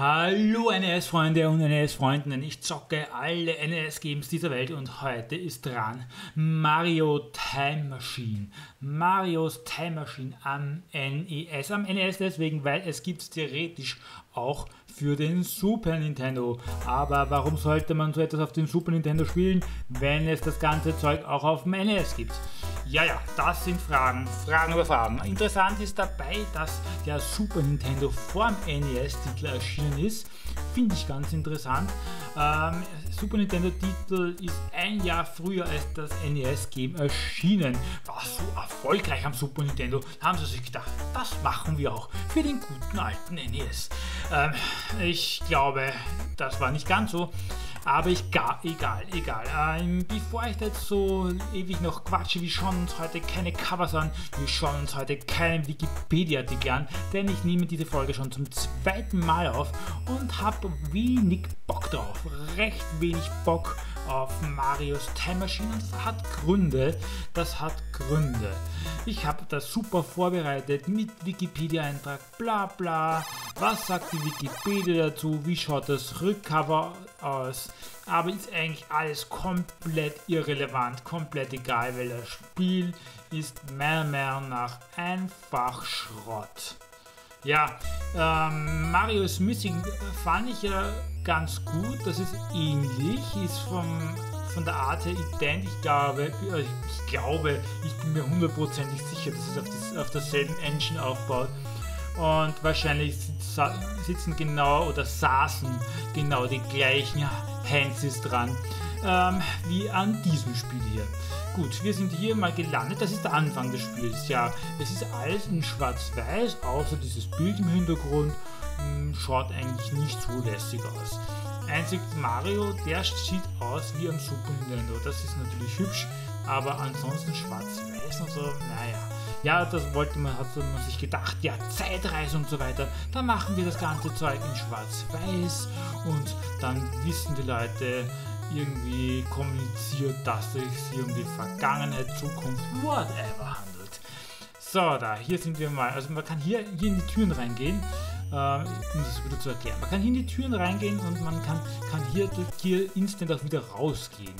Hallo NES-Freunde und NES-Freundinnen, ich zocke alle NES-Games dieser Welt und heute ist dran Mario Time Machine. Marios Time Machine am NES. Am NES deswegen, weil es gibt es theoretisch auch für den Super Nintendo. Aber warum sollte man so etwas auf dem Super Nintendo spielen, wenn es das ganze Zeug auch auf dem NES gibt? Ja, ja, das sind Fragen, Fragen über Fragen. Interessant ist dabei, dass der Super Nintendo vor dem NES-Titel erschienen ist. Finde ich ganz interessant. Ähm, Super Nintendo-Titel ist ein Jahr früher als das NES-Game erschienen. War so erfolgreich am Super Nintendo, haben sie sich gedacht, das machen wir auch für den guten alten NES. Ähm, ich glaube, das war nicht ganz so. Aber ich, gar, egal, egal. Ähm, bevor ich so ewig noch quatsche, wir schauen uns heute keine Covers an, wir schauen uns heute keinen Wikipedia-Artikel an, denn ich nehme diese Folge schon zum zweiten Mal auf und habe wenig Bock drauf. Recht wenig Bock auf Marios Time Machine. Das hat Gründe. Das hat Gründe. Ich habe das super vorbereitet mit Wikipedia-Eintrag, bla bla. Was sagt die Wikipedia dazu? Wie schaut das Rückcover aus? Aber ist eigentlich alles komplett irrelevant, komplett egal, weil das Spiel ist meiner Meinung nach einfach Schrott. Ja, ähm, Marius Missing fand ich ja ganz gut. Das ist ähnlich, ist vom, von der Art her ident. Ich glaube, ich glaube, ich bin mir hundertprozentig sicher, dass es auf, das, auf derselben Engine aufbaut. Und wahrscheinlich sitzen genau oder saßen genau die gleichen Hands dran ähm, wie an diesem Spiel hier. Gut, wir sind hier mal gelandet. Das ist der Anfang des Spiels. Ja, es ist alles in schwarz-weiß, außer dieses Bild im Hintergrund. Hm, schaut eigentlich nicht so lässig aus. Einzig Mario, der sieht aus wie am Super Nintendo. Das ist natürlich hübsch, aber ansonsten schwarz-weiß und so, naja. Ja, das wollte man, hat man sich gedacht, ja, Zeitreise und so weiter. Dann machen wir das ganze Zeug in schwarz-weiß und dann wissen die Leute, irgendwie kommuniziert, dass es sich um die Vergangenheit, Zukunft, whatever handelt. So, da, hier sind wir mal. Also man kann hier, hier in die Türen reingehen, äh, um das wieder zu erklären. Man kann hier in die Türen reingehen und man kann, kann hier, hier instant auch wieder rausgehen.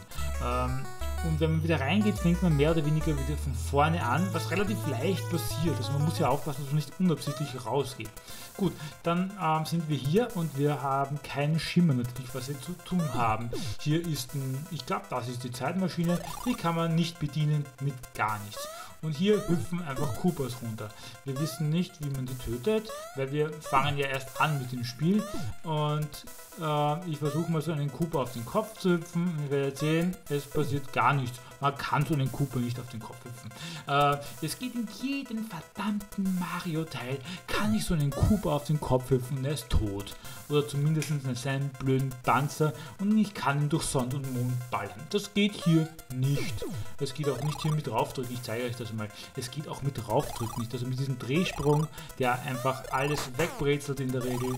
Ähm, und wenn man wieder reingeht, fängt man mehr oder weniger wieder von vorne an, was relativ leicht passiert. Also man muss ja aufpassen, dass man nicht unabsichtlich rausgeht. Gut, dann ähm, sind wir hier und wir haben keinen Schimmer natürlich, was wir zu tun haben. Hier ist ein, ich glaube, das ist die Zeitmaschine. Die kann man nicht bedienen mit gar nichts. Und hier hüpfen einfach Koopas runter. Wir wissen nicht, wie man die tötet, weil wir fangen ja erst an mit dem Spiel. Und äh, ich versuche mal so einen Koopa auf den Kopf zu hüpfen. Und ihr werdet sehen, es passiert gar nichts. Man kann so einen Koopa nicht auf den Kopf hüpfen. Äh, es geht in jedem verdammten Mario-Teil, kann ich so einen Koopa auf den Kopf hüpfen und er ist tot. Oder zumindest in seinem blöden Panzer und ich kann ihn durch Sonne und Mond ballern. Das geht hier nicht. Es geht auch nicht hier mit draufdrücken. Ich zeige euch das mal. Es geht auch mit draufdrücken nicht. Also mit diesem Drehsprung, der einfach alles wegbrezelt in der Regel,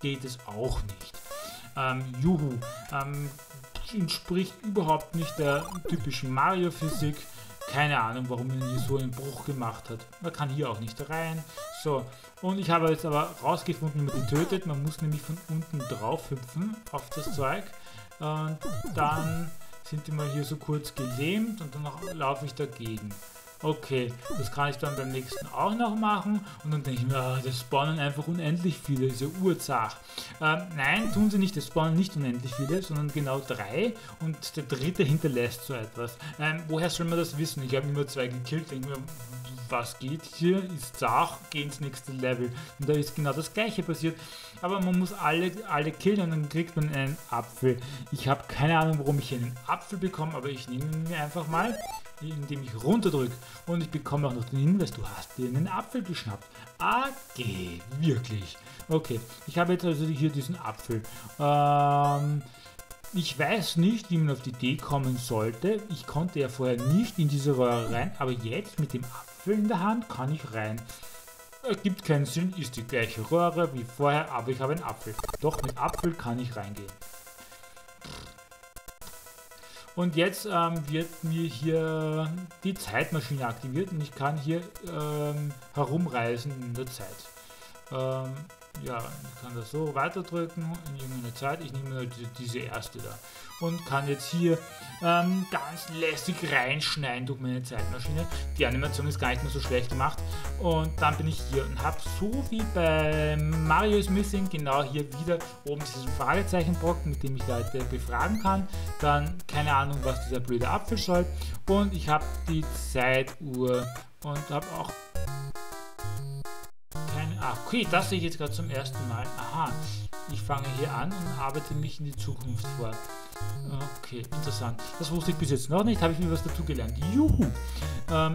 geht es auch nicht. Ähm, juhu. Ähm, entspricht überhaupt nicht der typischen Mario-Physik. Keine Ahnung, warum man hier so einen Bruch gemacht hat. Man kann hier auch nicht rein. So, und ich habe jetzt aber rausgefunden, wie man die tötet. Man muss nämlich von unten drauf hüpfen auf das Zeug. Und dann sind die mal hier so kurz gelähmt und dann laufe ich dagegen okay, das kann ich dann beim nächsten auch noch machen. Und dann denke ich mir, ah, das spawnen einfach unendlich viele, diese Urzach. Ähm, nein, tun sie nicht, das spawnen nicht unendlich viele, sondern genau drei. Und der dritte hinterlässt so etwas. Ähm, woher soll man das wissen? Ich habe immer zwei gekillt, denke mir, was geht hier? Ist Zach, geh ins nächste Level. Und da ist genau das gleiche passiert. Aber man muss alle, alle killen und dann kriegt man einen Apfel. Ich habe keine Ahnung, warum ich einen Apfel bekomme, aber ich nehme ihn einfach mal indem ich runterdrücke und ich bekomme auch noch den Hinweis, du hast dir einen Apfel geschnappt. AG, wirklich. Okay, ich habe jetzt also hier diesen Apfel. Ähm, ich weiß nicht, wie man auf die Idee kommen sollte. Ich konnte ja vorher nicht in diese Röhre rein, aber jetzt mit dem Apfel in der Hand kann ich rein. Ergibt keinen Sinn, ist die gleiche Röhre wie vorher, aber ich habe einen Apfel. Doch mit Apfel kann ich reingehen. Und jetzt ähm, wird mir hier die Zeitmaschine aktiviert und ich kann hier ähm, herumreisen in der Zeit. Ähm, ja, ich kann das so weiterdrücken in irgendeiner Zeit. Ich nehme halt diese erste da und kann jetzt hier ähm, ganz lässig reinschneiden durch meine Zeitmaschine. Die Animation ist gar nicht mehr so schlecht gemacht. Und dann bin ich hier und habe so wie bei Mario is Missing genau hier wieder oben diesen Fragezeichenblock, mit dem ich Leute befragen kann. Dann keine Ahnung, was dieser blöde Apfel soll. Und ich habe die Zeituhr und habe auch Ah, okay, das sehe ich jetzt gerade zum ersten Mal. Aha, ich fange hier an und arbeite mich in die Zukunft vor. Okay, interessant. Das wusste ich bis jetzt noch nicht, habe ich mir was dazu gelernt. Juhu! Ähm,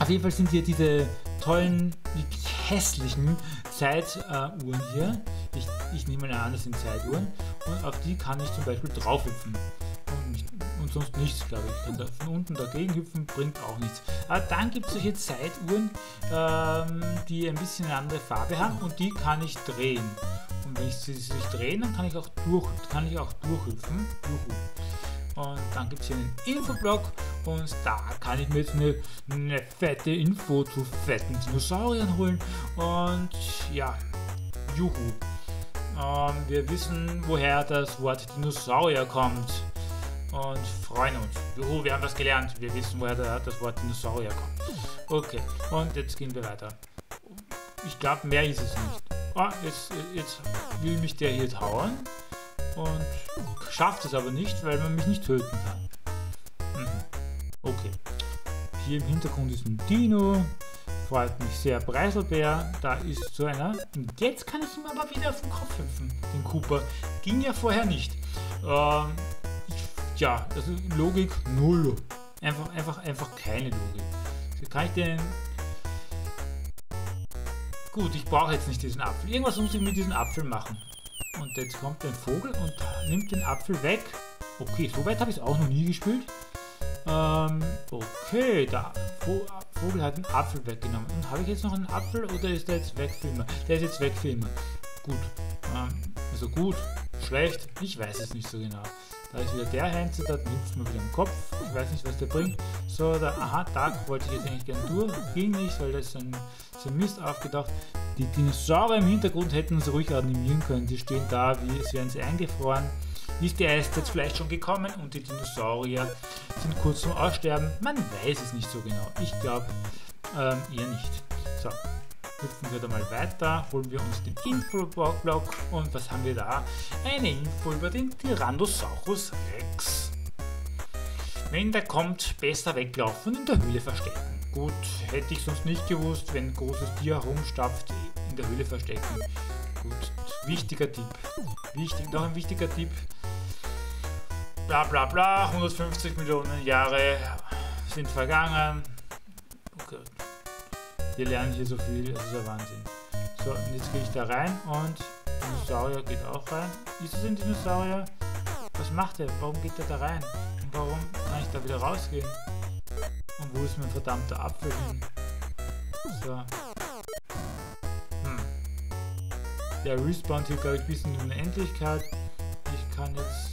auf jeden Fall sind hier diese tollen, hässlichen Zeituhren hier. Ich, ich nehme an, das sind Zeituhren. Und auf die kann ich zum Beispiel draufhüpfen. Und und sonst nichts, glaube ich. Kann da von unten dagegen hüpfen, bringt auch nichts. Aber dann gibt es solche Zeituhren, ähm, die ein bisschen eine andere Farbe haben und die kann ich drehen. Und wenn ich sie sich drehen, dann kann ich auch, durch, kann ich auch durchhüpfen. Und dann gibt es hier einen Infoblock und da kann ich mir jetzt eine, eine fette Info zu fetten Dinosauriern holen. Und ja, juhu. Ähm, wir wissen, woher das Wort Dinosaurier kommt und freuen uns. Juhu, wir haben was gelernt. Wir wissen, woher das Wort Dinosaurier kommt. Okay, und jetzt gehen wir weiter. Ich glaube, mehr ist es nicht. Oh, jetzt, jetzt will mich der hier hauen und schafft es aber nicht, weil man mich nicht töten kann. Mhm. Okay. Hier im Hintergrund ist ein Dino. Freut mich sehr. Preiselbär, da ist so einer. Und jetzt kann ich ihm aber wieder auf den Kopf hüpfen, den Cooper. Ging ja vorher nicht. Ähm, Tja, also Logik null. Einfach, einfach, einfach keine Logik. Kann ich denn... Gut, ich brauche jetzt nicht diesen Apfel. Irgendwas muss ich mit diesem Apfel machen. Und jetzt kommt ein Vogel und nimmt den Apfel weg. Okay, so weit habe ich es auch noch nie gespielt. Ähm, okay, der Vogel hat den Apfel weggenommen. Und habe ich jetzt noch einen Apfel oder ist der jetzt weg für immer? Der ist jetzt weg für immer. Gut. Ähm, also gut, schlecht, ich weiß es nicht so genau. Da ist wieder der Heinze, da nimmt man wieder den Kopf. Ich weiß nicht, was der bringt. So, da, aha, da wollte ich jetzt eigentlich gerne durch. Ging nicht, weil das ist ein, so ein Mist aufgedacht. Die Dinosaurier im Hintergrund hätten uns ruhig animieren können. Die stehen da, wie es wären sie eingefroren. Ist die Eiszeit vielleicht schon gekommen und die Dinosaurier sind kurz zum Aussterben? Man weiß es nicht so genau. Ich glaube ähm, eher nicht. So, hüpfen wir da mal weiter, holen wir uns den Infoblock und was haben wir da? Eine Info über den Tyrannosaurus Rex. Wenn der kommt, besser weglaufen und in der Höhle verstecken. Gut, hätte ich sonst nicht gewusst, wenn ein großes Tier herumstapft, in der Höhle verstecken. Gut, wichtiger Tipp. Wichtig, noch ein wichtiger Tipp. Bla bla bla, 150 Millionen Jahre sind vergangen. Wir lernen hier so viel, das ist ja Wahnsinn. So, und jetzt gehe ich da rein und Dinosaurier geht auch rein. Ist es ein Dinosaurier? Was macht er? Warum geht er da rein? Und warum kann ich da wieder rausgehen? Und wo ist mein verdammter Apfel hin? So. Hm. Der respawnt hier, glaube ich, bis in die Unendlichkeit. Ich kann jetzt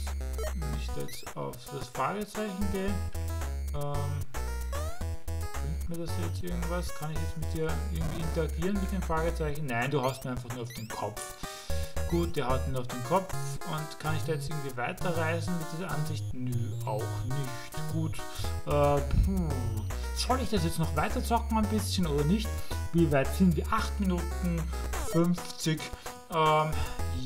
nicht jetzt auf das Fragezeichen gehen. Ähm, mir das jetzt irgendwas? Kann ich jetzt mit dir irgendwie interagieren mit dem Fragezeichen? Nein, du haust mir einfach nur auf den Kopf. Gut, der haut mir auf den Kopf und kann ich da jetzt irgendwie weiterreisen mit dieser Ansicht? Nö, auch nicht. Gut. Äh, Soll ich das jetzt noch weiter zocken ein bisschen oder nicht? Wie weit sind wir? 8 Minuten 50. Ähm,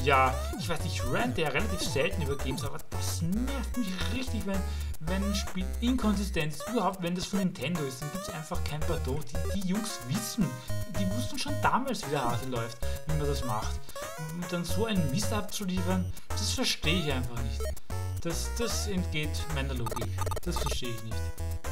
ja, ich weiß nicht, ich rante ja relativ selten über Games, aber das nervt mich richtig, wenn, wenn ein Spiel inkonsistent ist. Überhaupt, wenn das von Nintendo ist, dann gibt es einfach kein Pardon. Die, die Jungs wissen, die wussten schon damals, wie der Hase läuft, wie man das macht. Und dann so einen Mist abzuliefern, das verstehe ich einfach nicht. Das, das entgeht meiner Logik. Das verstehe ich nicht.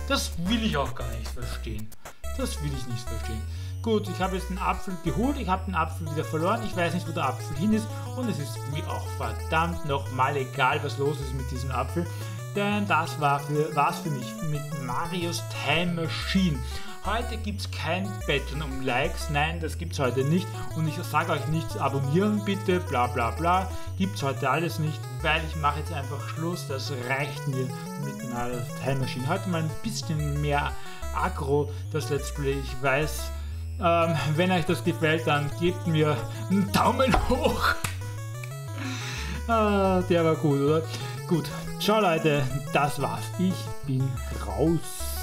Das will ich auch gar nicht verstehen. Das will ich nicht verstehen. Gut, ich habe jetzt den Apfel geholt, ich habe den Apfel wieder verloren, ich weiß nicht, wo der Apfel hin ist und es ist mir auch verdammt nochmal egal, was los ist mit diesem Apfel, denn das war für, war's für mich mit Marios Time Machine. Heute gibt es kein Betteln um Likes, nein, das gibt es heute nicht und ich sage euch nichts, abonnieren bitte, bla bla bla, gibt es heute alles nicht, weil ich mache jetzt einfach Schluss, das reicht mir mit Marios Time Machine. Heute mal ein bisschen mehr aggro, das Let's Play, ich weiß, Ähm, wenn euch das gefällt, dann gebt mir einen Daumen hoch. Ah, der war gut, oder? Gut. Ciao Leute, das war's. Ich bin raus.